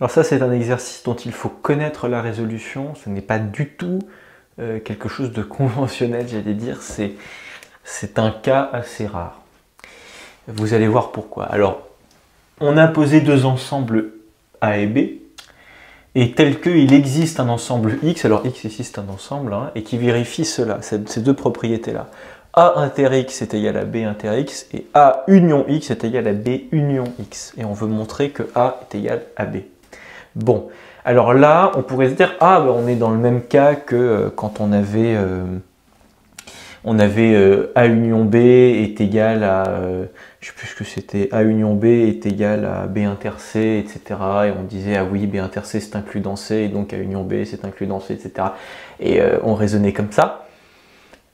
Alors ça, c'est un exercice dont il faut connaître la résolution. Ce n'est pas du tout euh, quelque chose de conventionnel, j'allais dire. C'est un cas assez rare. Vous allez voir pourquoi. Alors, on a posé deux ensembles A et B, et tel qu'il existe un ensemble X, alors X ici c'est un ensemble, hein, et qui vérifie cela, ces deux propriétés-là. A inter X est égal à B inter X, et A union X est égal à B union X. Et on veut montrer que A est égal à B. Bon, alors là, on pourrait se dire, ah, ben, on est dans le même cas que euh, quand on avait... Euh, euh, A union B est égal à, je sais plus ce que c'était, A union B est égal à B inter C, etc. Et on disait, ah oui, B inter C c'est inclus dans C, et donc A union B c'est inclus dans C, etc. Et on raisonnait comme ça.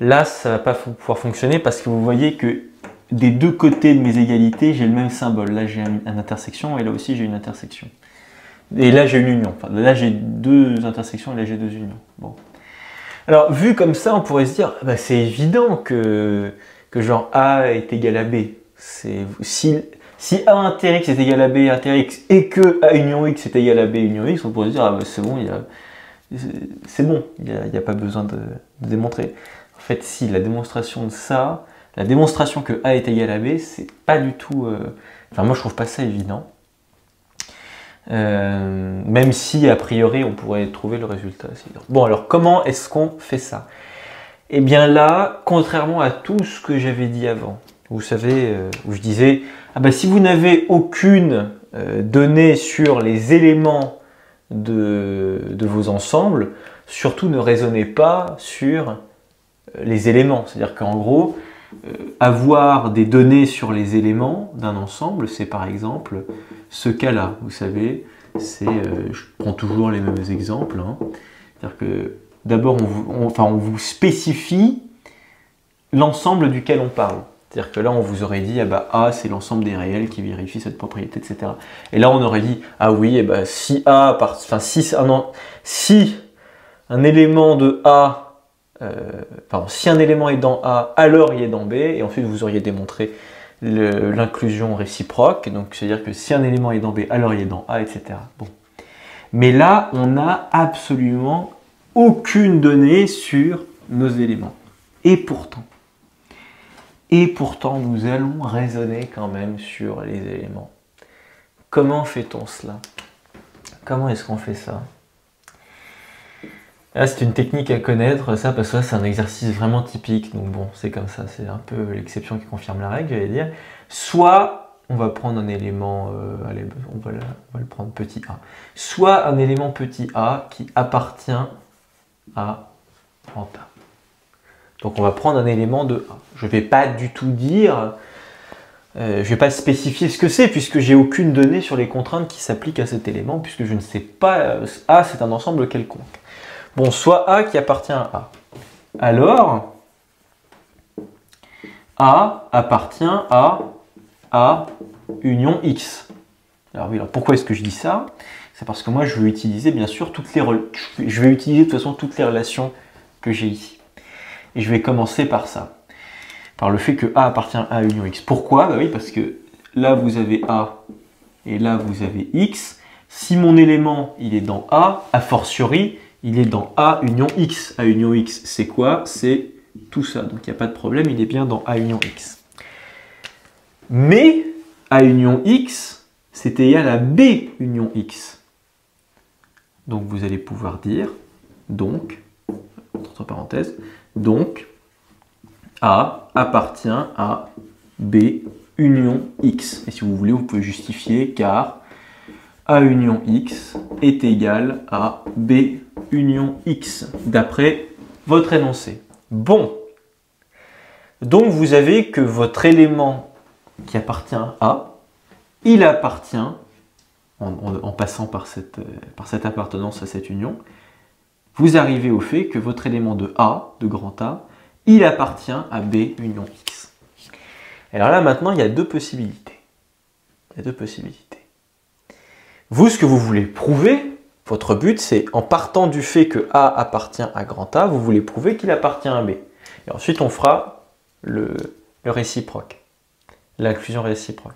Là, ça va pas pouvoir fonctionner parce que vous voyez que des deux côtés de mes égalités, j'ai le même symbole. Là, j'ai une intersection et là aussi, j'ai une intersection. Et là, j'ai une union. Là, j'ai deux intersections et là, j'ai deux unions. Alors, vu comme ça, on pourrait se dire, bah, c'est évident que, que genre A est égal à B. Si, A inter X est égal à B inter X et que A union X est égal à B union X, on pourrait se dire, ah, bah, c'est bon, c'est bon, il n'y a, pas besoin de, démontrer. En fait, si, la démonstration de ça, la démonstration que A est égal à B, c'est pas du tout... Euh, enfin, moi, je trouve pas ça évident. Euh, même si a priori on pourrait trouver le résultat. Bon alors comment est-ce qu'on fait ça? Eh bien là, contrairement à tout ce que j'avais dit avant, vous savez, euh, où je disais, ah bah, si vous n'avez aucune euh, donnée sur les éléments de, vos ensembles, surtout ne raisonnez pas sur les éléments. C'est-à-dire qu'en gros, avoir des données sur les éléments d'un ensemble, c'est par exemple ce cas-là, vous savez, c'est, euh, je prends toujours les mêmes exemples. Hein. C'est-à-dire que d'abord, on enfin, on vous spécifie l'ensemble duquel on parle. C'est-à-dire que là, on vous aurait dit, ah bah, A, c'est l'ensemble des réels qui vérifie cette propriété, etc. Et là, on aurait dit, ah oui, eh bah, si A, enfin, si, si un élément de A, euh, si un élément est dans A, alors il est dans B, et ensuite vous auriez démontré l'inclusion réciproque, donc c'est-à-dire que si un élément est dans B, alors il est dans A, etc. Bon. Mais là, on n'a absolument aucune donnée sur nos éléments. Et pourtant, et pourtant, nous allons raisonner quand même sur les éléments. Comment fait-on cela? Comment est-ce qu'on fait ça? Là, c'est une technique à connaître, ça, parce que c'est un exercice vraiment typique. Donc bon, c'est comme ça, c'est un peu l'exception qui confirme la règle, j'allais dire. Soit on va prendre un élément, euh, allez, on va, le prendre petit a. Soit un élément petit a qui appartient à grand A. Donc on va prendre un élément de A. Je ne vais pas du tout dire, euh, je ne vais pas spécifier ce que c'est, puisque j'ai aucune donnée sur les contraintes qui s'appliquent à cet élément, puisque je ne sais pas, euh, A c'est un ensemble quelconque. Bon, soit A qui appartient à A. Alors, A appartient à A union X. Alors oui, alors pourquoi est-ce que je dis ça? C'est parce que moi, je vais utiliser, bien sûr, toutes les... Je toutes les relations que j'ai ici. Et je vais commencer par ça. Par le fait que A appartient à A union X. Pourquoi? Bah oui, parce que là, vous avez A et là, vous avez X. Si mon élément, il est dans A, a fortiori, il est dans A union X. A union X, c'est quoi? C'est tout ça. Donc il n'y a pas de problème, il est bien dans A union X. Mais A union X, c'est égal à B union X. Donc vous allez pouvoir dire, donc, entre parenthèses, donc, A appartient à B union X. Et si vous voulez, vous pouvez justifier car A union X est égal à B union X, d'après votre énoncé. Bon, donc vous avez que votre élément qui appartient à il appartient, en, passant par cette, par cette appartenance à cette union, vous arrivez au fait que votre élément de A, de grand A, il appartient à B union X. Alors là maintenant, il y a deux possibilités. Il y a deux possibilités. Vous, ce que vous voulez prouver, votre but, c'est en partant du fait que A appartient à grand A, vous voulez prouver qu'il appartient à B. Et ensuite, on fera le, réciproque, l'inclusion réciproque.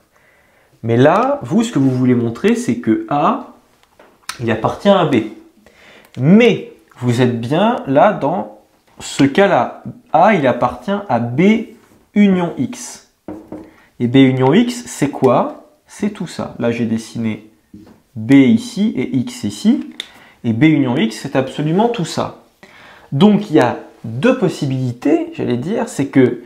Mais là, vous, ce que vous voulez montrer, c'est que A il appartient à B. Mais vous êtes bien là dans ce cas-là. A, il appartient à B union X. Et B union X, c'est quoi? C'est tout ça. Là, j'ai dessiné B ici et X ici. Et B union X, c'est absolument tout ça. Donc, il y a deux possibilités, j'allais dire, c'est que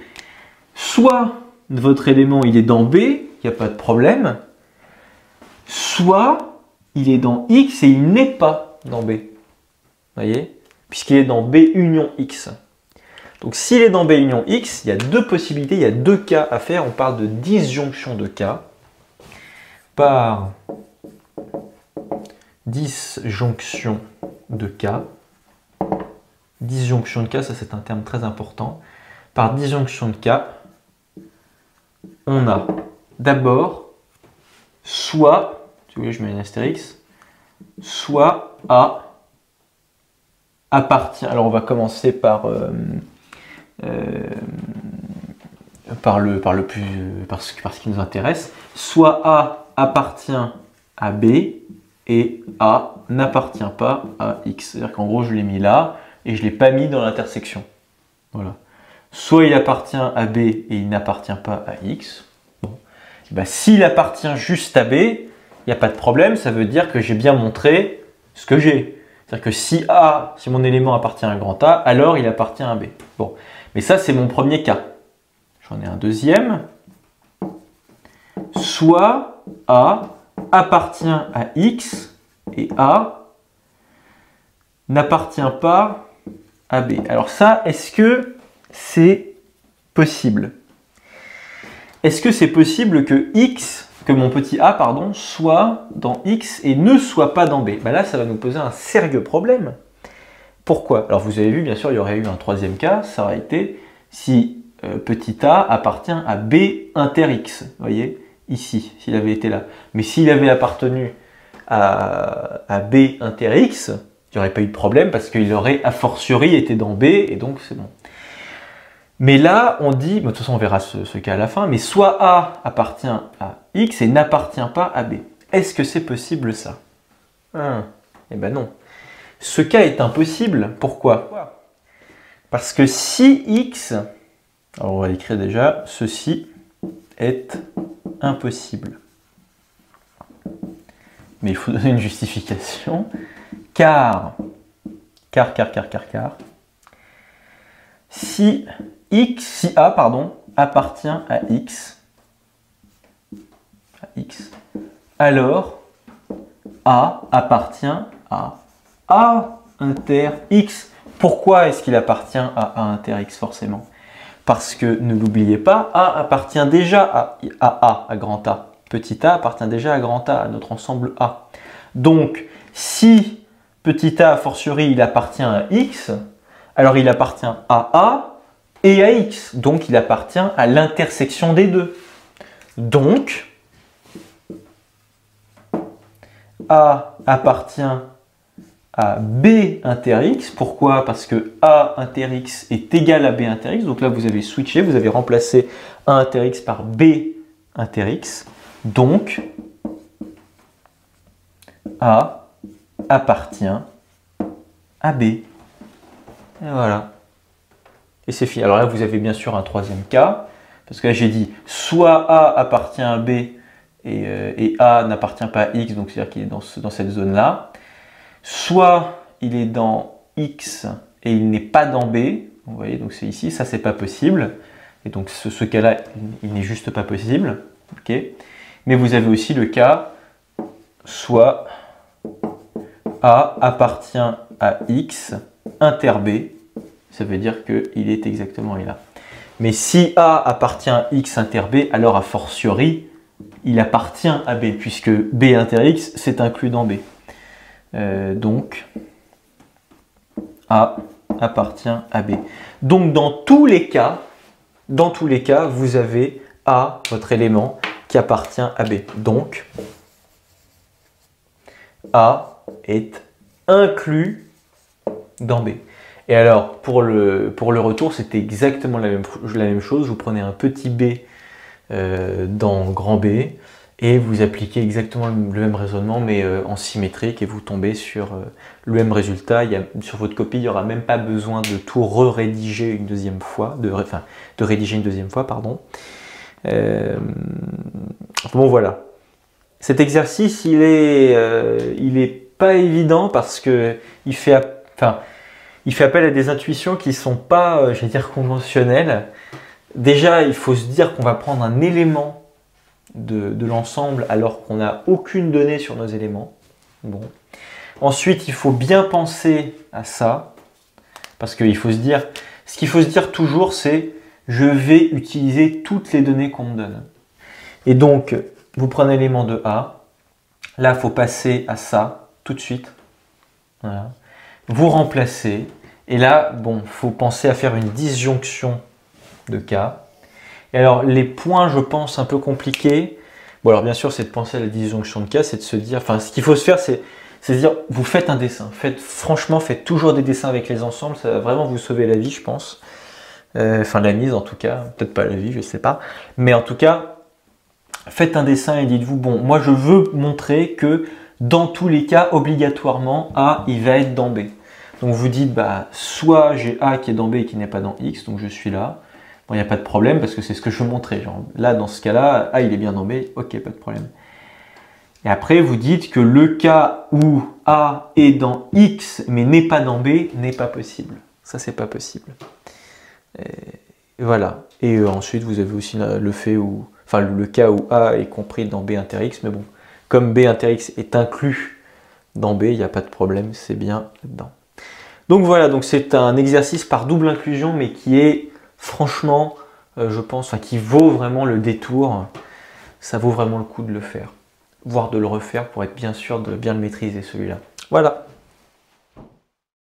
soit votre élément, il est dans B, il n'y a pas de problème, soit il est dans X et il n'est pas dans B. voyez? Puisqu'il est dans B union X. Donc s'il est dans B union X, il y a deux possibilités, il y a deux cas à faire. On parle de disjonction de cas par disjonction de cas. Disjonction de cas, ça c'est un terme très important. Par disjonction de cas, on a d'abord soit vous voulez, je mets un astérix, soit A appartient. Alors on va commencer par, euh, euh, par, le, par le plus par ce qui nous intéresse. Soit A appartient à B et A n'appartient pas à X. C'est-à-dire qu'en gros, je l'ai mis là et je ne l'ai pas mis dans l'intersection. Voilà. Soit il appartient à B et il n'appartient pas à X. Bon. Ben, S'il appartient juste à B, il n'y a pas de problème, ça veut dire que j'ai bien montré ce que j'ai. C'est-à-dire que si A, si mon élément appartient à grand A, alors il appartient à B. Bon, mais ça c'est mon premier cas. J'en ai un deuxième. Soit A appartient à X et A n'appartient pas à B. Alors ça, est-ce que c'est possible? Est-ce que c'est possible que X que mon petit a pardon, soit dans x et ne soit pas dans b? Ben là, ça va nous poser un sérieux problème. Pourquoi? Alors vous avez vu, bien sûr, il y aurait eu un troisième cas, ça aurait été si euh, petit a appartient à b inter x, voyez, ici, s'il avait été là. Mais s'il avait appartenu à, à b inter x, il n'y aurait pas eu de problème parce qu'il aurait a fortiori été dans b et donc c'est bon. Mais là, on dit, de toute façon on verra ce, cas à la fin, mais soit A appartient à X et n'appartient pas à B. Est-ce que c'est possible ça? Eh ben non. Ce cas est impossible. Pourquoi? Parce que si X, alors on va écrire déjà, ceci est impossible. Mais il faut donner une justification, car, car, car, car, car, car, si x, si A pardon, appartient à X, à X, alors A appartient à A inter X. Pourquoi est-ce qu'il appartient à A inter X forcément? Parce que ne l'oubliez pas, A appartient déjà à, à A, à grand A. Petit a appartient déjà à grand A, à notre ensemble A. Donc, si petit a, a fortiori, il appartient à X, alors il appartient à A et à x. Donc il appartient à l'intersection des deux. Donc A appartient à B inter x. Pourquoi? Parce que A inter x est égal à B inter x. Donc là, vous avez switché, vous avez remplacé A inter x par B inter x. Donc, A appartient à B. Et voilà et c'est fini. Alors là, vous avez bien sûr un troisième cas, parce que là, j'ai dit soit A appartient à B et, euh, A n'appartient pas à X, donc c'est-à-dire qu'il est dans, dans cette zone-là, soit il est dans X et il n'est pas dans B, vous voyez, donc c'est ici, ça c'est pas possible, et donc ce, cas-là, il, n'est juste pas possible, ok Mais vous avez aussi le cas, soit A appartient à X inter B, ça veut dire qu'il est exactement là. Mais si A appartient à X inter B, alors a fortiori, il appartient à B, puisque B inter X, c'est inclus dans B. Euh, donc, A appartient à B. Donc, dans tous les cas, dans tous les cas, vous avez A, votre élément, qui appartient à B. Donc, A est inclus dans B. Et alors, pour le, retour, c'était exactement la même, la même chose. Vous prenez un petit b euh, dans grand B Et vous appliquez exactement le même raisonnement, mais euh, en symétrique, et vous tombez sur euh, le même résultat. Sur votre copie, il n'y aura même pas besoin de tout re-rédiger une deuxième fois, de, rédiger une deuxième fois, pardon. Euh, bon, voilà. Cet exercice, il est, il est pas évident parce que il fait, enfin, il fait appel à des intuitions qui sont pas, je vais dire, conventionnelles. Déjà, il faut se dire qu'on va prendre un élément de, l'ensemble alors qu'on n'a aucune donnée sur nos éléments. Bon. Ensuite, il faut bien penser à ça, parce qu'il faut se dire, ce qu'il faut se dire toujours, c'est je vais utiliser toutes les données qu'on me donne. Et donc, vous prenez l'élément de A, là, il faut passer à ça tout de suite. Vous remplacez, et là, bon, faut penser à faire une disjonction de K. Et alors, les points, je pense, un peu compliqués. Bon, alors bien sûr, c'est de penser à la disjonction de cas, c'est de se dire, enfin, ce qu'il faut se faire, c'est se dire, vous faites un dessin. Faites, franchement, faites toujours des dessins avec les ensembles, ça va vraiment vous sauver la vie, je pense. Euh, enfin, la mise en tout cas, peut-être pas la vie, je sais pas. Mais en tout cas, faites un dessin et dites-vous, bon, moi je veux montrer que dans tous les cas, obligatoirement, A, il va être dans B. Donc vous dites, bah, soit j'ai A qui est dans B et qui n'est pas dans X, donc je suis là. Bon, il n'y a pas de problème parce que c'est ce que je veux montrer. Là, dans ce cas-là, A, il est bien dans B, ok, pas de problème. Et après, vous dites que le cas où A est dans X mais n'est pas dans B n'est pas possible. Ça, c'est pas possible. Voilà. Et euh, ensuite, vous avez aussi le fait où, enfin, le cas où A est compris dans B inter X, mais bon, comme B inter X est inclus dans B, il n'y a pas de problème, c'est bien dedans. Donc voilà, donc c'est un exercice par double inclusion, mais qui est franchement, euh, je pense, enfin, qui vaut vraiment le détour. Ça vaut vraiment le coup de le faire, voire de le refaire pour être bien sûr de bien le maîtriser celui-là. Voilà.